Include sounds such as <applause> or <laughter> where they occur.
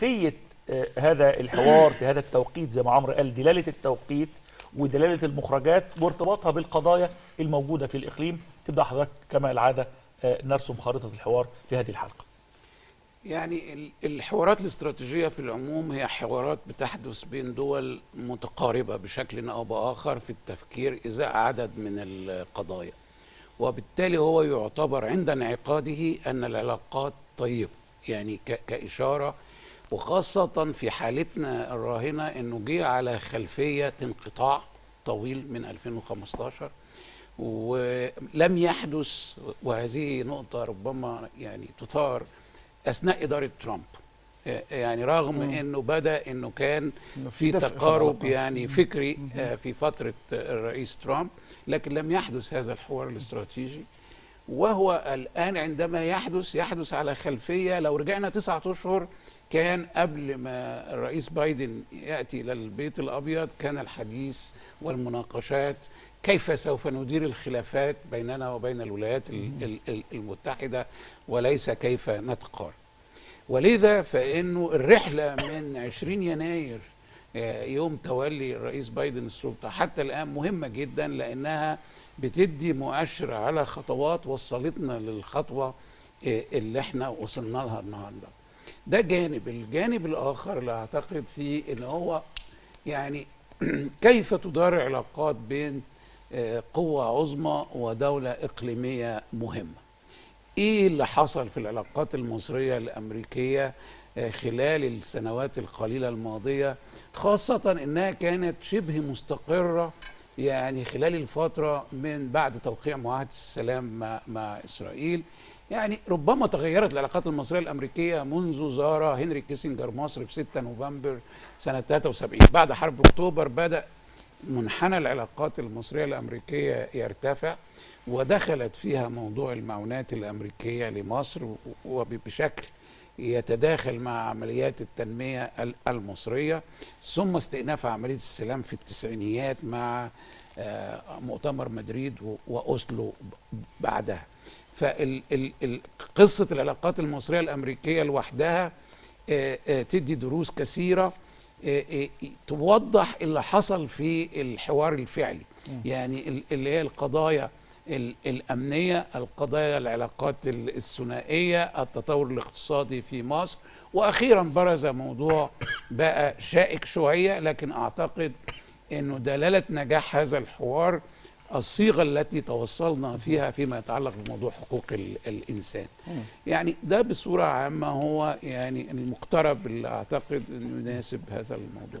كيفية آه، هذا الحوار في هذا التوقيت زي ما عمرو قال دلالة التوقيت ودلالة المخرجات وارتباطها بالقضايا الموجودة في الإقليم. تبدأ حضرتك كما العادة آه، نرسم خارطه الحوار في هذه الحلقة. يعني ال- الحوارات الاستراتيجية في العموم هي حوارات بتحدث بين دول متقاربة بشكل أو بآخر في التفكير إزاء عدد من القضايا. وبالتالي هو يعتبر عند انعقاده أن العلاقات طيبة يعني ك- كإشارة وخاصة في حالتنا الراهنة أنه جه على خلفية انقطاع طويل من 2015 ولم يحدث وهذه نقطة ربما يعني تثار أثناء إدارة ترامب. يعني رغم إنه بدأ إنه كان في تقارب. يعني فكري آه، في فترة الرئيس ترامب لكن لم يحدث هذا الحوار الاستراتيجي. وهو الآن عندما يحدث يحدث على خلفية. لو رجعنا تسعة أشهر كان قبل ما الرئيس بايدن يأتي إلى البيت الأبيض كان الحديث والمناقشات كيف سوف ندير الخلافات بيننا وبين الولايات ال- ال- ال- المتحدة وليس كيف نتقارب ولذا فإنه الرحلة من 20 يناير يوم تولي الرئيس بايدن السلطه حتى الآن مهمة جدا لأنها بتدي مؤشر على خطوات وصلتنا للخطوة آه، اللي إحنا وصلنا لها النهارده. ده جانب، الجانب الآخر اللي أعتقد فيه إن هو يعني <clears throat> كيف تدار العلاقات بين آه، قوة عظمى ودولة إقليمية مهمة. إيه اللي حصل في العلاقات المصرية الأمريكية آه، خلال السنوات القليلة الماضية خاصة إنها كانت شبه مستقرة يعني خلال الفترة من بعد توقيع معاهدة السلام مع, مع إسرائيل. يعني ربما تغيرت العلاقات المصرية الأمريكية منذ زار هنري كيسنجر مصر في 6 نوفمبر سنة 73 بعد حرب أكتوبر بدأ منحنى العلاقات المصرية الأمريكية يرتفع ودخلت فيها موضوع المعونات الأمريكية لمصر وبشكل يتداخل مع عمليات التنمية ال- المصرية ثم استئناف عملية السلام في التسعينيات مع آه، مؤتمر مدريد و- وأوسلو ب- بعدها. فقصه العلاقات المصرية الأمريكية لوحدها آه، آه، تدي دروس كثيرة آه، توضح اللي حصل في الحوار الفعلي. يعني ال- اللي هي القضايا ال- الأمنية القضايا العلاقات ال- الثنائية التطور الاقتصادي في مصر. وأخيرا برز موضوع بقى شائك شوية لكن أعتقد أنه دلالة نجاح هذا الحوار الصيغة التي توصلنا فيها فيما يتعلق بموضوع حقوق ال- الإنسان. يعني ده بصورة عامة هو يعني المقترب اللي أعتقد أنه يناسب هذا الموضوع.